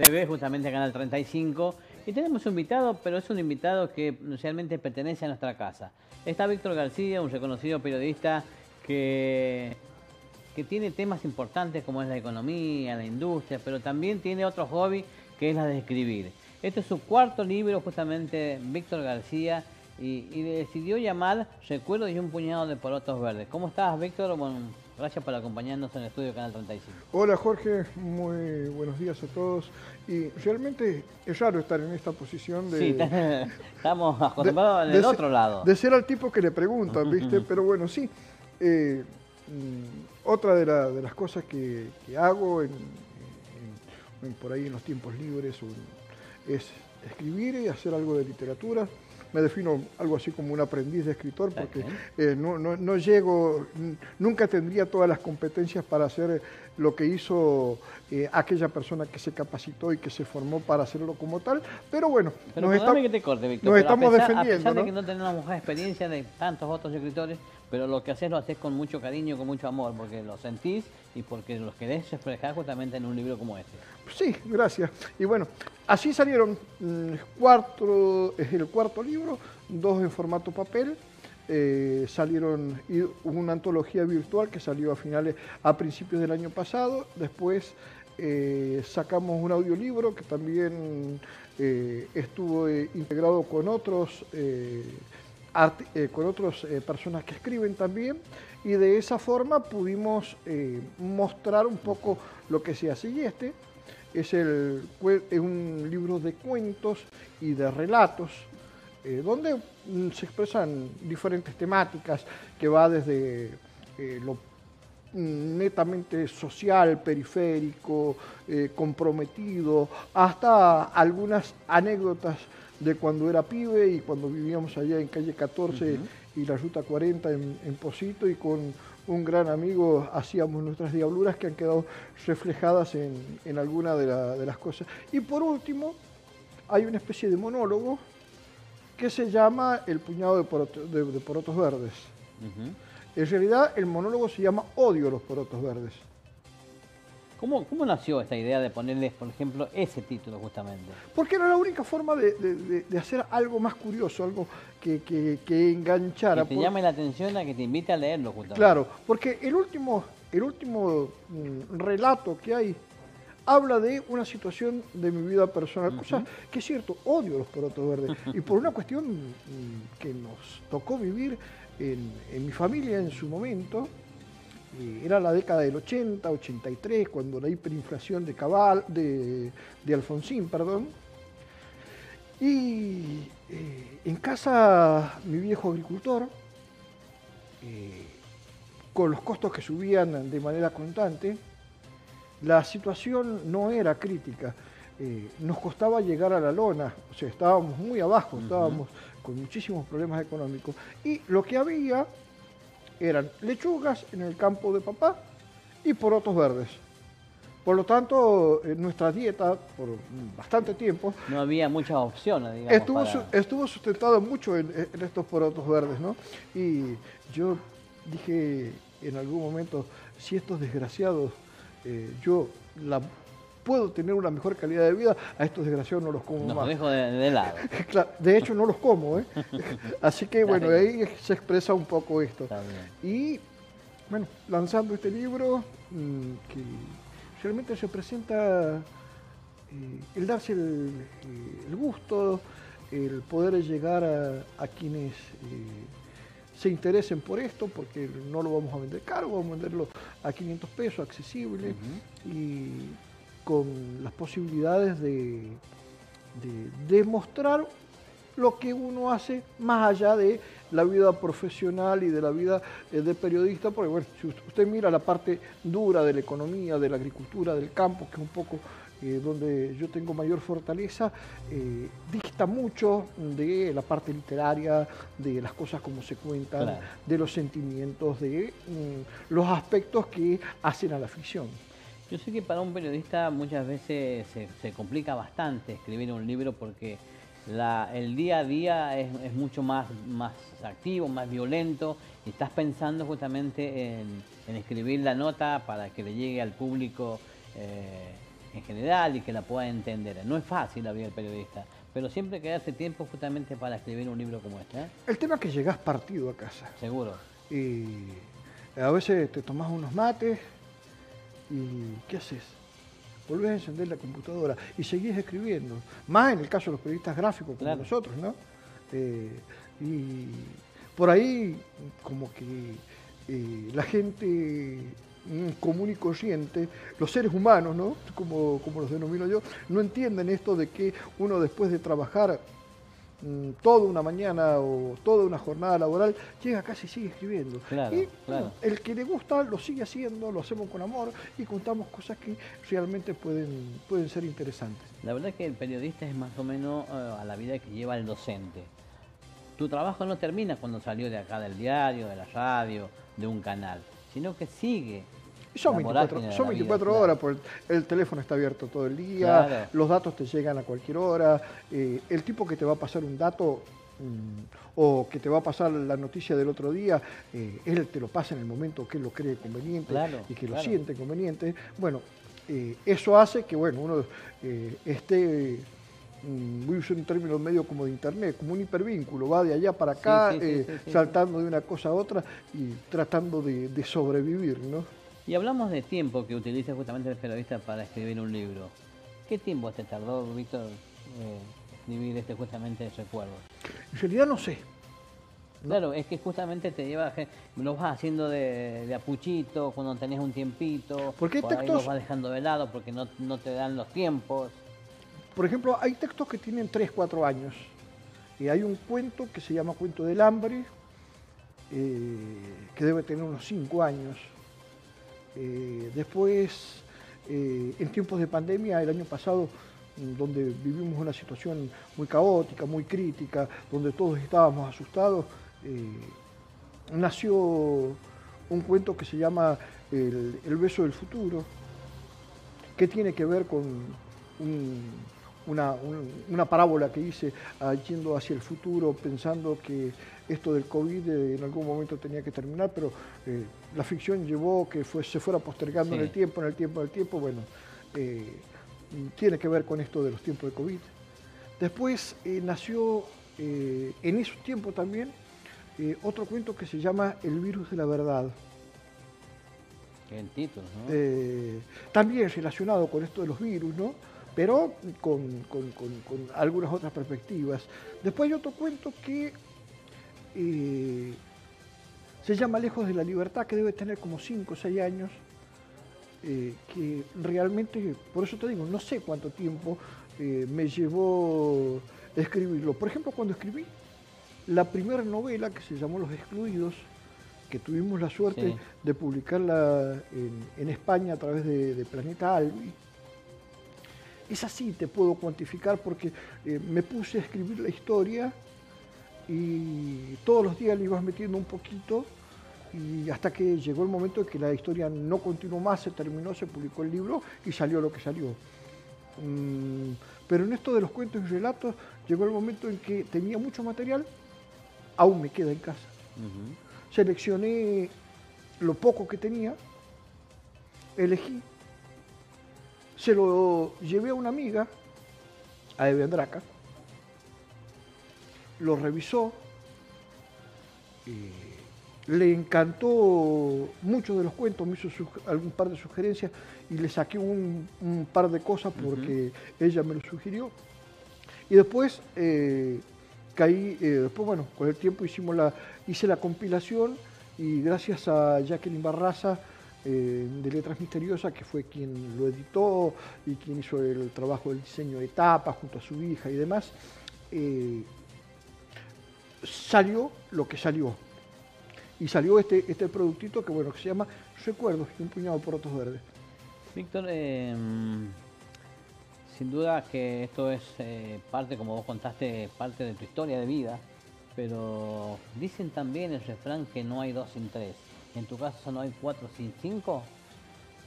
TV, justamente Canal 35. Y tenemos un invitado, pero es un invitado que realmente pertenece a nuestra casa. Está Víctor García, un reconocido periodista que, que tiene temas importantes como es la economía, la industria, pero también tiene otro hobby que es la de escribir. Este es su cuarto libro, justamente Víctor García, y, y decidió llamar Recuerdos y un puñado de porotos verdes. ¿Cómo estás, Víctor? Bueno, gracias por acompañarnos en el estudio Canal 35. Hola Jorge, muy buenos días a todos. Y realmente es raro estar en esta posición de... Sí, estamos acostumbrados en el otro lado. De ser al tipo que le preguntan, ¿viste? Pero bueno, sí. Eh, mm, otra de, de, las cosas que, que hago en, en, por ahí en los tiempos libres es escribir y hacer algo de literatura me defino algo así como un aprendiz de escritor porque eh, no, no, llego, nunca tendría todas las competencias para hacer lo que hizo eh, aquella persona que se capacitó y que se formó para hacerlo como tal, pero bueno, pero nos, está, que te corte, Víctor, nos estamos defendiendo. A pesar de que no tenemos experiencia de tantos otros escritores, pero lo que haces lo haces con mucho cariño, con mucho amor, porque lo sentís y porque los querés expresar justamente en un libro como este. Sí, gracias. Y bueno, así salieron mm, cuatro, es el cuarto libro, dos en formato papel, eh, salieron una antología virtual que salió a finales, a principios del año pasado, después eh, sacamos un audiolibro que también eh, estuvo integrado con otros eh, con otras eh, personas que escriben también y de esa forma pudimos eh, mostrar un poco lo que se hace. Y este es, el, un libro de cuentos y de relatos donde mm, se expresan diferentes temáticas que va desde lo mm, netamente social, periférico, comprometido, hasta algunas anécdotas de cuando era pibe y cuando vivíamos allá en calle 14 y la ruta 40 en, en Posito y con un gran amigo hacíamos nuestras diabluras que han quedado reflejadas en, en alguna de, las cosas. Y por último, hay una especie de monólogo que se llama El puñado de, porotos verdes. En realidad el monólogo se llama Odio a los porotos verdes. ¿Cómo, nació esta idea de ponerles, por ejemplo, ese título justamente? Porque era la única forma de, hacer algo más curioso, algo que, que, enganchara. Que te llame la atención a que te invite a leerlo justamente. Claro, porque el último, el último mm, relato que hay habla de una situación de mi vida personal, cosa que es cierto, odio los porotos verdes. y por una cuestión mm, que nos tocó vivir en, en mi familia en su momento, eh, era la década del 80, 83, cuando la hiperinflación de Cabal, de, Alfonsín, perdón. Y eh, en casa mi viejo agricultor, eh, con los costos que subían de manera constante, la situación no era crítica. nos costaba llegar a la lona, o sea, estábamos muy abajo, estábamos con muchísimos problemas económicos. Y lo que había eran lechugas en el campo de papá y porotos verdes. Por lo tanto, en nuestra dieta, por bastante tiempo... No había muchas opciones, digamos. Estuvo, estuvo sustentado mucho en, estos porotos verdes, ¿no? Y yo dije en algún momento, si estos desgraciados, eh, yo la puedo tener una mejor calidad de vida, a estos desgraciados no los como no, más. dejo de, lado. de hecho, no los como, ¿eh? Así que bueno, ahí se expresa un poco esto. Y bueno, lanzando este libro, mm, que realmente se presenta eh, el darse el, eh, gusto, el poder llegar a, quienes se interesen por esto, porque no lo vamos a vender caro, vamos a venderlo a 500 pesos, accesible, y con las posibilidades de, demostrar lo que uno hace más allá de la vida profesional y de la vida eh, de periodista, porque bueno, si usted mira la parte dura de la economía, de la agricultura, del campo, que es un poco eh, donde yo tengo mayor fortaleza, eh, dista mucho de la parte literaria, de las cosas como se cuentan, de los sentimientos, de mm, los aspectos que hacen a la ficción. Yo sé que para un periodista muchas veces se, complica bastante escribir un libro porque el día a día es, mucho más, más activo, más violento y estás pensando justamente en, escribir la nota para que le llegue al público eh, en general y que la pueda entender. No es fácil la vida del periodista, pero siempre quedarse tiempo justamente para escribir un libro como este. ¿eh? El tema es que llegás partido a casa. Seguro. Y a veces te tomás unos mates y ¿qué haces? Volvés a encender la computadora y seguís escribiendo. Más en el caso de los periodistas gráficos como nosotros, ¿no? Eh, y por ahí como que eh, la gente común y corriente, los seres humanos, ¿no? como, como los denomino yo, no entienden esto de que uno después de trabajar mm, toda una mañana o toda una jornada laboral, llega casi y sigue escribiendo. y el que le gusta lo sigue haciendo, lo hacemos con amor y contamos cosas que realmente pueden, pueden ser interesantes. La verdad es que el periodista es más o menos eh, a la vida que lleva el docente. Tu trabajo no termina cuando salió de acá del diario, de la radio, de un canal sino que sigue. Son 24, son 24 horas, porque el teléfono está abierto todo el día, los datos te llegan a cualquier hora, eh, el tipo que te va a pasar un dato mm, o que te va a pasar la noticia del otro día, eh, él te lo pasa en el momento que lo cree conveniente y que lo siente conveniente. Bueno, eh, eso hace que bueno, uno esté Mm, voy a usar un término medio como de internet, como un hipervínculo, va de allá para acá, eh, saltando de una cosa a otra y tratando de, sobrevivir, ¿no? Y hablamos de tiempo que utiliza justamente el periodista para escribir un libro. ¿Qué tiempo te tardó, Víctor, eh, escribir este justamente recuerdo? En realidad no sé. Claro, es que justamente te lleva, lo vas haciendo de, apuchito, cuando tenés un tiempito, porque por ahí vas dejando de lado porque no, no te dan los tiempos. Por ejemplo, hay textos que tienen 3, 4 años. Y hay un cuento que se llama Cuento del Hambre, eh, que debe tener unos 5 años. Eh, después, eh, en tiempos de pandemia, el año pasado, mm, donde vivimos una situación muy caótica, muy crítica, donde todos estábamos asustados, nació un cuento que se llama el, el, beso del futuro, que tiene que ver con un, una, parábola que hice ah, yendo hacia el futuro, pensando que esto del COVID eh, en algún momento tenía que terminar, pero eh, la ficción llevó que se fuera postergando en el tiempo, en el tiempo, en el tiempo. Bueno, eh, tiene que ver con esto de los tiempos de COVID. Después nació en esos tiempos también otro cuento que se llama El virus de la verdad. Qué título, ¿no? también relacionado con esto de los virus, ¿no? Pero con, algunas otras perspectivas. Después hay otro cuento que eh, se llama Lejos de la Libertad, que debe tener como 5 o 6 años, eh, que realmente, por eso te digo, no sé cuánto tiempo eh, me llevó escribirlo. Por ejemplo, cuando escribí la primera novela que se llamó Los Excluidos, que tuvimos la suerte de publicarla en, España a través de, de Planeta Albi, es así, te puedo cuantificar porque eh, me puse a escribir la historia y todos los días le ibas metiendo un poquito y hasta que llegó el momento en que la historia no continuó más, se terminó, se publicó el libro y salió lo que salió. Mm, pero en esto de los cuentos y relatos llegó el momento en que tenía mucho material, aún me queda en casa. Seleccioné lo poco que tenía, elegí se lo llevé a una amiga, a Eve Andraca, lo revisó, le encantó muchos de los cuentos, me hizo algún par de sugerencias y le saqué un, par de cosas porque ella me lo sugirió. Y después eh, caí, eh, después bueno, con el tiempo hicimos la, hice la compilación y gracias a Jacqueline Barraza eh, de Letras Misteriosas, que fue quien lo editó y quien hizo el trabajo del diseño de tapa junto a su hija y demás, eh, salió lo que salió. Y salió este, este productito que, bueno, que se llama Recuerdos y un puñado por otros verdes. Víctor, em, sin duda que esto es eh, parte, como vos contaste, parte de tu historia de vida, pero dicen también el refrán que no hay dos sin tres en tu caso no hay 4 sin 5,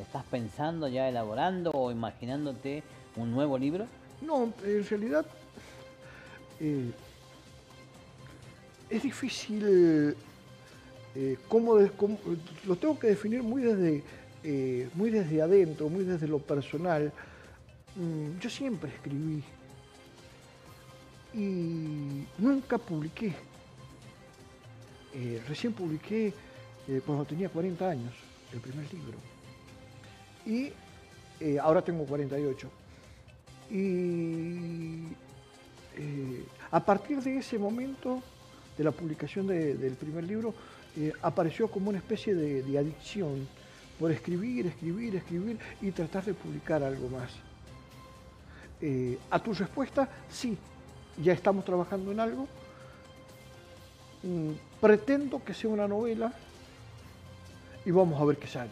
¿estás pensando ya elaborando o imaginándote un nuevo libro? No, en realidad eh, es difícil, eh, cómo, lo tengo que definir muy desde, eh, muy desde adentro, muy desde lo personal, mm, yo siempre escribí y nunca publiqué. Recién publiqué eh, cuando tenía 40 años, el primer libro. Y eh, ahora tengo 48. Y a partir de ese momento, de la publicación del primer libro, apareció como una especie de adicción por escribir, escribir, escribir y tratar de publicar algo más. a tu respuesta, sí, ya estamos trabajando en algo. Mm, pretendo que sea una novela y vamos a ver qué sale.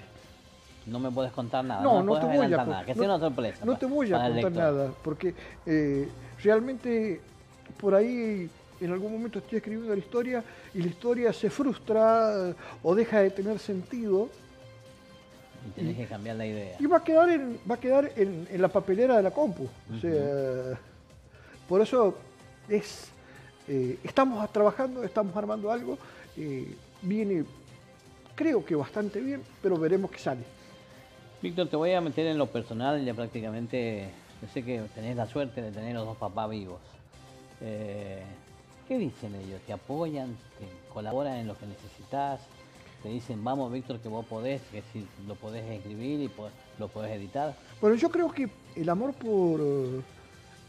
No me puedes contar nada. No, no, te voy a nada. Que sea una sorpresa. No te voy a contar nada, porque eh, realmente por ahí en algún momento estoy escribiendo la historia y la historia se frustra o deja de tener sentido. Y tenés que cambiar la idea. Y va a quedar en, va a quedar en, la papelera de la compu. O sea, por eso es, eh, estamos trabajando, estamos armando algo, eh, viene creo que bastante bien, pero veremos qué sale. Víctor, te voy a meter en lo personal, ya prácticamente, yo sé que tenés la suerte de tener los dos papás vivos. Eh, ¿Qué dicen ellos? ¿Te apoyan? ¿Te colaboran en lo que necesitas? ¿Te dicen, vamos Víctor, que vos podés, que si lo podés escribir y lo podés editar? Bueno, yo creo que el amor por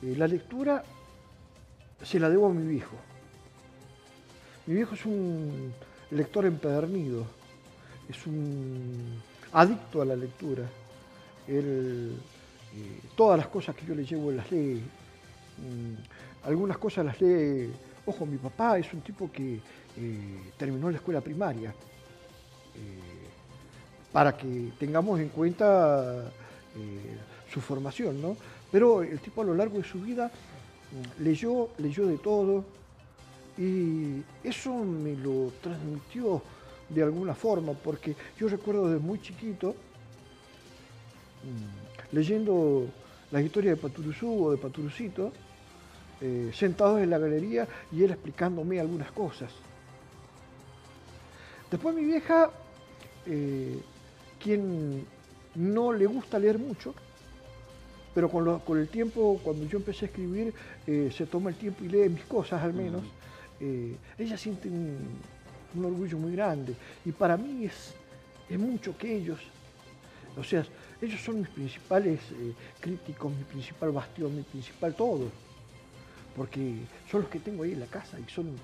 la lectura se la debo a mi viejo. Mi viejo es un lector empedernido, es un adicto a la lectura. Él, eh, todas las cosas que yo le llevo las lee. Mm, algunas cosas las lee. Ojo, mi papá es un tipo que eh, terminó la escuela primaria. Eh, para que tengamos en cuenta su formación, ¿no? Pero el tipo a lo largo de su vida leyó, leyó de todo y eso me lo transmitió de alguna forma, porque yo recuerdo desde muy chiquito mm, leyendo la historia de Paturuzú o de Paturucito, eh, sentados en la galería y él explicándome algunas cosas. Después mi vieja, eh, quien no le gusta leer mucho, pero con, el tiempo, cuando yo empecé a escribir, eh, se toma el tiempo y lee mis cosas al menos, eh, ella siente un, orgullo muy grande. Y para mí es, es mucho que ellos, o sea, ellos son mis principales eh, críticos, mi principal bastión, mi principal todo. Porque son los que tengo ahí en la casa y son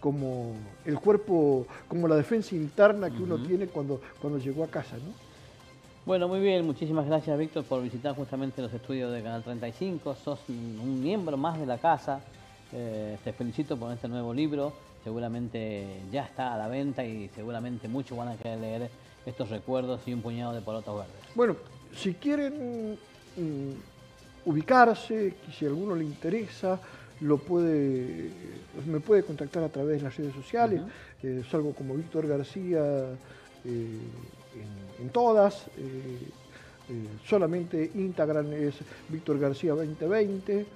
como el cuerpo, como la defensa interna que uno tiene cuando, cuando llegó a casa, ¿no? Bueno, muy bien, muchísimas gracias Víctor por visitar justamente los estudios de Canal 35. Sos un miembro más de la casa. Eh, te felicito por este nuevo libro. Seguramente ya está a la venta y seguramente muchos van a querer leer estos recuerdos y un puñado de porotos verdes. Bueno, si quieren mm, ubicarse, si a alguno le interesa, lo puede, me puede contactar a través de las redes sociales. Eh, salgo como Víctor García. Eh, en, todas. Eh, solamente Instagram es Víctor García 2020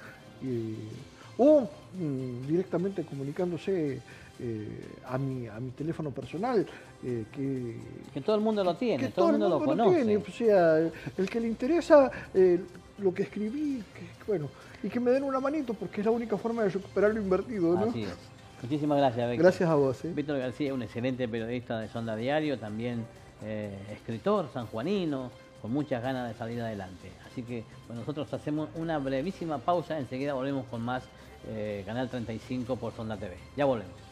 o mm, directamente comunicándose eh, a, mi, a mi teléfono personal. que, que todo el mundo lo tiene, todo, el mundo, lo conoce. O sea, el que le interesa lo que escribí, bueno, y que me den una manito porque es la única forma de recuperar lo invertido. ¿no? Así es. Muchísimas gracias, Víctor. Gracias a vos. Víctor García, un excelente periodista de Sonda Diario, también eh, escritor sanjuanino, con muchas ganas de salir adelante. Así que nosotros hacemos una brevísima pausa, enseguida volvemos con más eh, Canal 35 por Sonda TV. Ya volvemos.